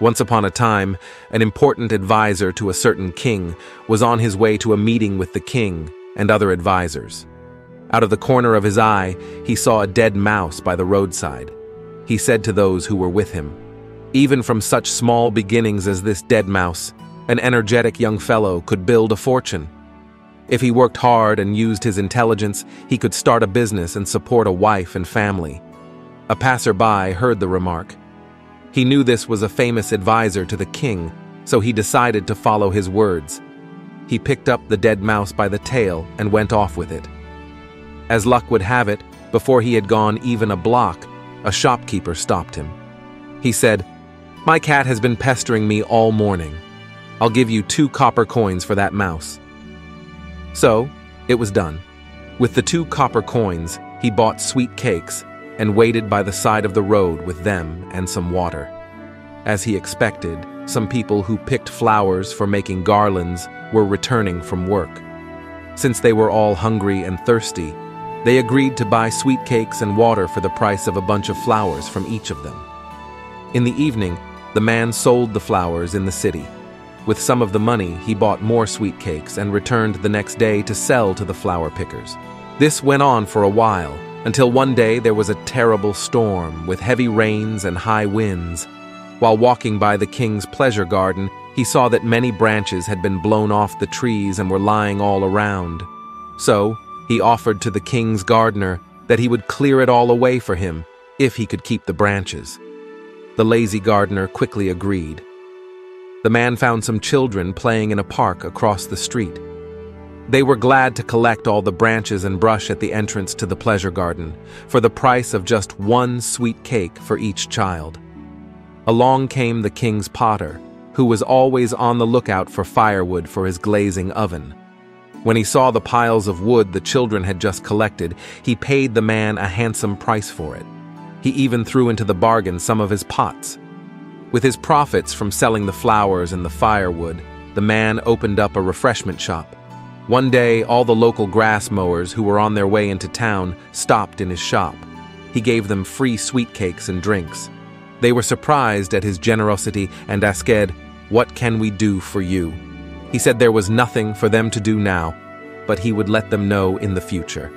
Once upon a time, an important advisor to a certain king was on his way to a meeting with the king and other advisors. Out of the corner of his eye, he saw a dead mouse by the roadside. He said to those who were with him, Even from such small beginnings as this dead mouse, an energetic young fellow could build a fortune. If he worked hard and used his intelligence, he could start a business and support a wife and family. A passerby heard the remark. He knew this was a famous advisor to the king, so he decided to follow his words. He picked up the dead mouse by the tail and went off with it. As luck would have it, before he had gone even a block, a shopkeeper stopped him. He said, My cat has been pestering me all morning. I'll give you two copper coins for that mouse. So, it was done. With the two copper coins, he bought sweet cakes and waited by the side of the road with them and some water. As he expected, some people who picked flowers for making garlands were returning from work. Since they were all hungry and thirsty, they agreed to buy sweet cakes and water for the price of a bunch of flowers from each of them. In the evening, the man sold the flowers in the city. With some of the money, he bought more sweet cakes and returned the next day to sell to the flower pickers. This went on for a while, until one day there was a terrible storm with heavy rains and high winds. While walking by the king's pleasure garden, he saw that many branches had been blown off the trees and were lying all around. So, he offered to the king's gardener that he would clear it all away for him if he could keep the branches. The lazy gardener quickly agreed. The man found some children playing in a park across the street. They were glad to collect all the branches and brush at the entrance to the pleasure garden for the price of just one sweet cake for each child. Along came the king's potter, who was always on the lookout for firewood for his glazing oven. When he saw the piles of wood the children had just collected, he paid the man a handsome price for it. He even threw into the bargain some of his pots. With his profits from selling the flowers and the firewood, the man opened up a refreshment shop. One day, all the local grass mowers who were on their way into town stopped in his shop. He gave them free sweet cakes and drinks. They were surprised at his generosity and asked, What can we do for you? He said there was nothing for them to do now, but he would let them know in the future.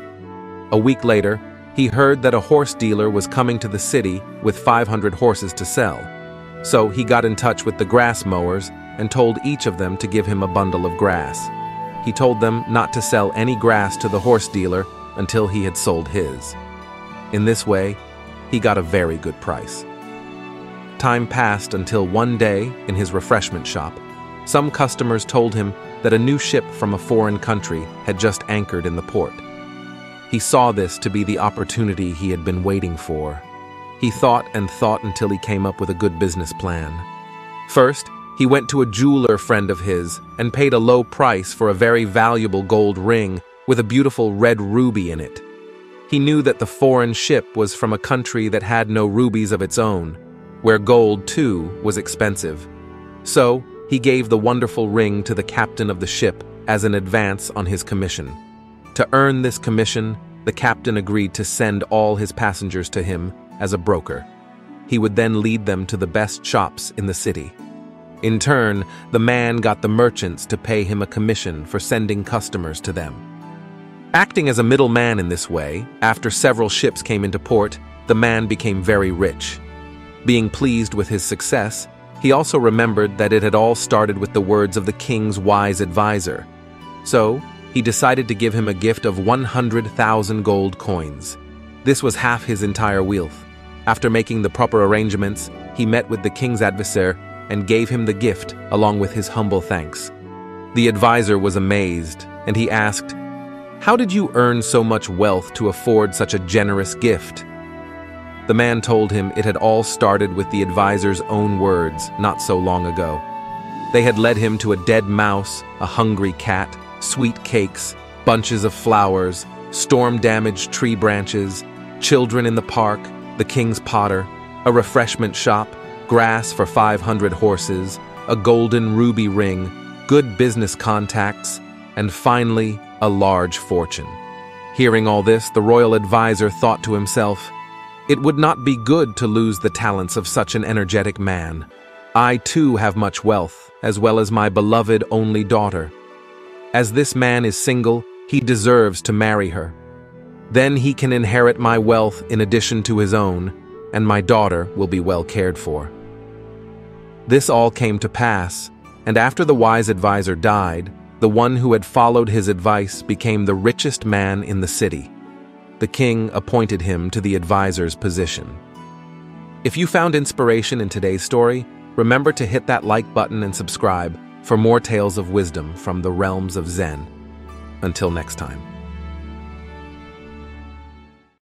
A week later, he heard that a horse dealer was coming to the city with 500 horses to sell. So he got in touch with the grass mowers and told each of them to give him a bundle of grass. He told them not to sell any grass to the horse dealer until he had sold his. In this way, he got a very good price. Time passed until one day, in his refreshment shop, some customers told him that a new ship from a foreign country had just anchored in the port. He saw this to be the opportunity he had been waiting for. He thought and thought until he came up with a good business plan. First, he went to a jeweler friend of his and paid a low price for a very valuable gold ring with a beautiful red ruby in it. He knew that the foreign ship was from a country that had no rubies of its own, where gold, too, was expensive. So, he gave the wonderful ring to the captain of the ship as an advance on his commission. To earn this commission, the captain agreed to send all his passengers to him as a broker. He would then lead them to the best shops in the city. In turn, the man got the merchants to pay him a commission for sending customers to them. Acting as a middleman in this way, after several ships came into port, the man became very rich. Being pleased with his success, he also remembered that it had all started with the words of the king's wise advisor. So, he decided to give him a gift of 100,000 gold coins. This was half his entire wealth. After making the proper arrangements, he met with the king's advisor and gave him the gift along with his humble thanks. The advisor was amazed, and he asked, How did you earn so much wealth to afford such a generous gift? The man told him it had all started with the advisor's own words not so long ago. They had led him to a dead mouse, a hungry cat, sweet cakes, bunches of flowers, storm-damaged tree branches, children in the park, the king's potter, a refreshment shop, grass for 500 horses, a golden ruby ring, good business contacts, and finally, a large fortune. Hearing all this, the royal advisor thought to himself, it would not be good to lose the talents of such an energetic man. I too have much wealth, as well as my beloved only daughter. As this man is single, he deserves to marry her. Then he can inherit my wealth in addition to his own, and my daughter will be well cared for. This all came to pass, and after the wise adviser died, the one who had followed his advice became the richest man in the city. The king appointed him to the advisor's position. If you found inspiration in today's story, remember to hit that like button and subscribe for more tales of wisdom from the realms of Zen. Until next time.